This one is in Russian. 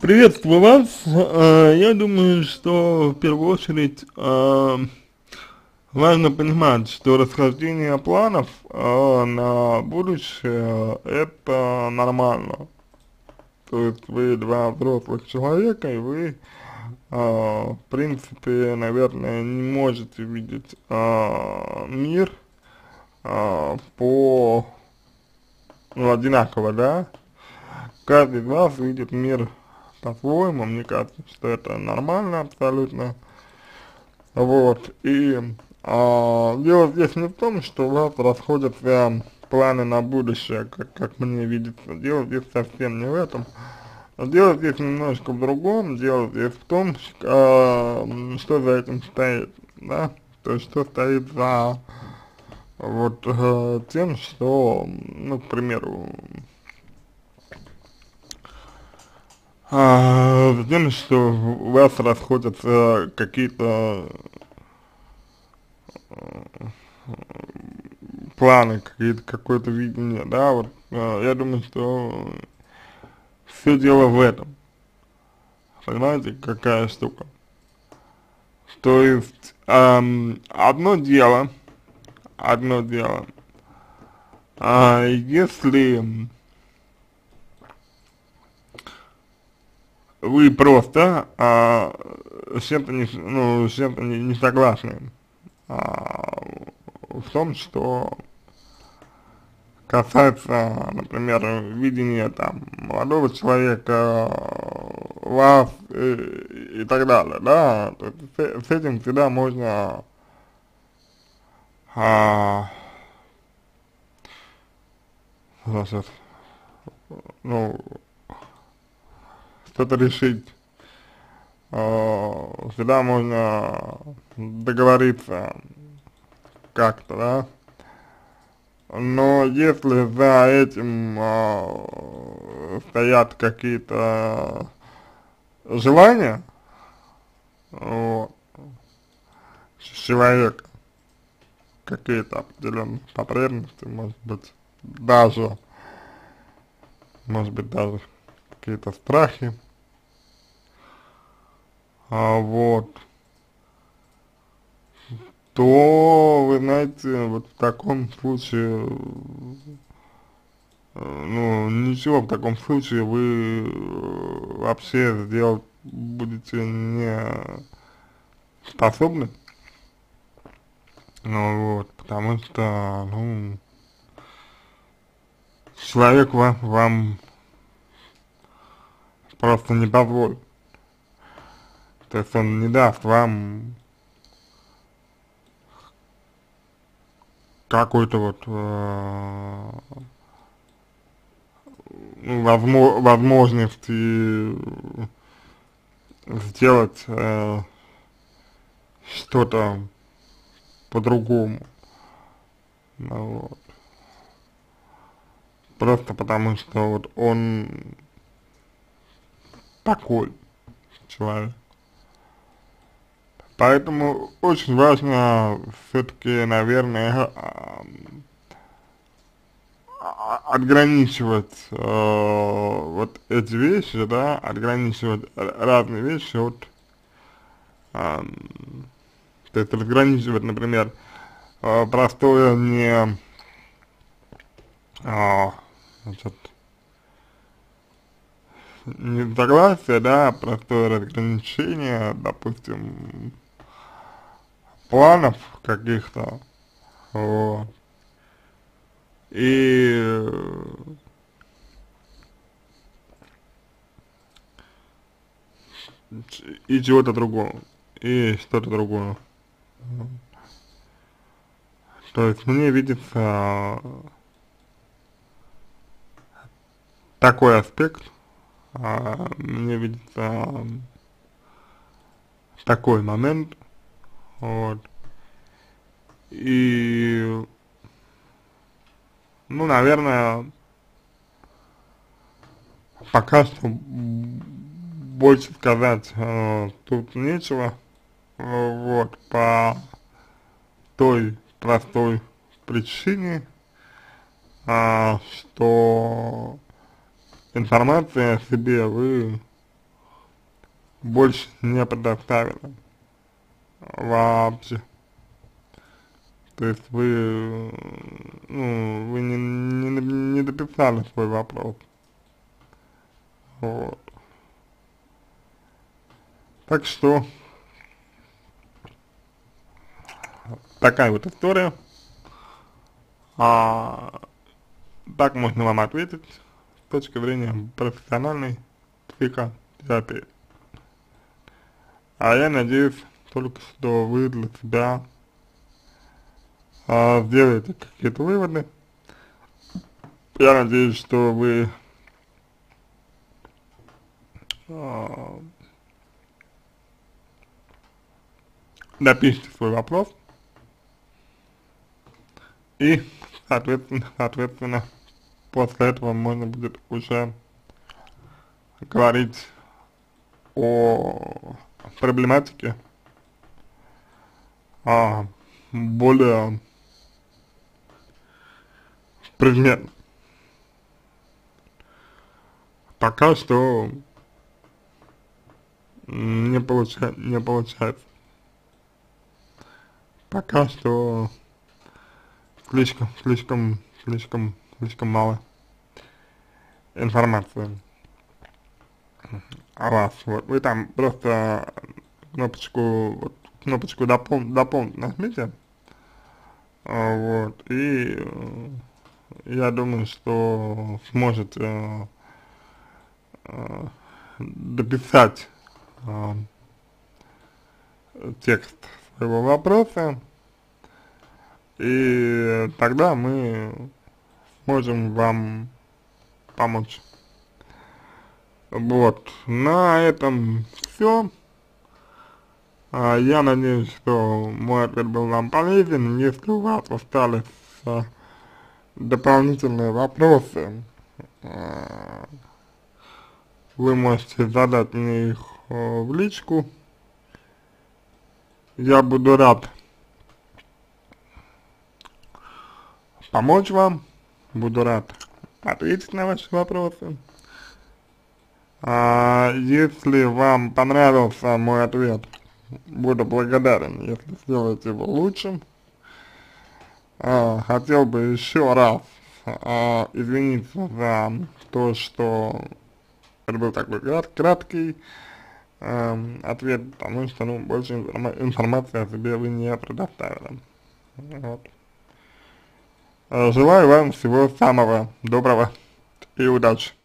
Приветствую вас. Э, я думаю, что в первую очередь э, важно понимать, что расхождение планов э, на будущее это нормально. То есть вы два взрослых человека и вы в принципе, наверное, не можете видеть мир по ну, одинаково, да? Каждый из вас видит мир по-своему, мне кажется, что это нормально абсолютно. Вот, и а, дело здесь не в том, что у вас расходятся планы на будущее, как, как мне видится. Дело здесь совсем не в этом. Дело здесь немножко в другом. Дело здесь в том, что, что за этим стоит, да. То есть, что стоит за вот э, тем, что, ну, к примеру, а, тем, что у вас расходятся какие-то планы, какие-то, какое-то видение, да, вот, э, я думаю, что все дело в этом. Понимаете, какая штука? То есть, эм, одно дело, одно дело, а если вы просто а, с чем-то не, ну, с чем-то не, не согласны. А, в том, что касается, например, видения там молодого человека, вас и, и так далее, да, то есть с, с этим всегда можно а, сейчас, ну, что-то решить. Э, всегда можно договориться как-то, да. Но если за этим э, стоят какие-то желания вот, человека, какие-то определенные потребности, может быть, даже, может быть, даже какие-то страхи, а, вот, то, вы знаете, вот в таком случае, э, ну, ничего в таком случае вы э, вообще сделать будете не способны, ну вот, потому что, ну, человек вам, вам просто не позволит. То есть он не даст вам какой-то вот э, ну, возможно, возможности сделать э, что-то по-другому. Ну, вот. Просто потому что вот он такой человек. Поэтому очень важно все-таки, наверное, отграничивать э, вот эти вещи, да, отграничивать разные вещи от, э, то есть разграничивать, например, э, простое не, э, значит, не согласие, да, простое разграничение, допустим, планов каких-то, вот, и и чего-то другого, и что-то другое. То есть мне видится такой аспект, а, мне видится такой момент, вот, и, ну, наверное, пока что больше сказать э, тут нечего, вот, по той простой причине, а, что информация о себе вы больше не предоставили вообще. То есть вы, ну, вы не, не, не дописали свой вопрос. Вот. Так что, такая вот история. А, так можно вам ответить с точки зрения профессиональной психотерапии. А я надеюсь только, что вы для себя а, сделаете какие-то выводы. Я надеюсь, что вы а, напишите свой вопрос и, соответственно, соответственно, после этого можно будет уже говорить о проблематике а, более предметно. Пока что не, получа не получается. Пока что слишком, слишком, слишком, слишком мало информации о вас. Вот вы там просто кнопочку, вот, кнопочку допол дополнить нажмите. А, вот, и э, я думаю, что сможете э, э, дописать текст своего вопроса, и тогда мы сможем вам помочь. Вот, на этом все. А, я надеюсь, что мой ответ был вам полезен. Если у вас остались а, дополнительные вопросы, а, вы можете задать мне их а, в личку. Я буду рад помочь вам, буду рад ответить на ваши вопросы. А, если вам понравился мой ответ, буду благодарен, если сделаете его лучшим. А, хотел бы еще раз а, извиниться за то, что это был такой крат краткий э, ответ, потому что, ну, больше информа информации о себе вы не предоставили. Вот. Желаю вам всего самого доброго и удачи.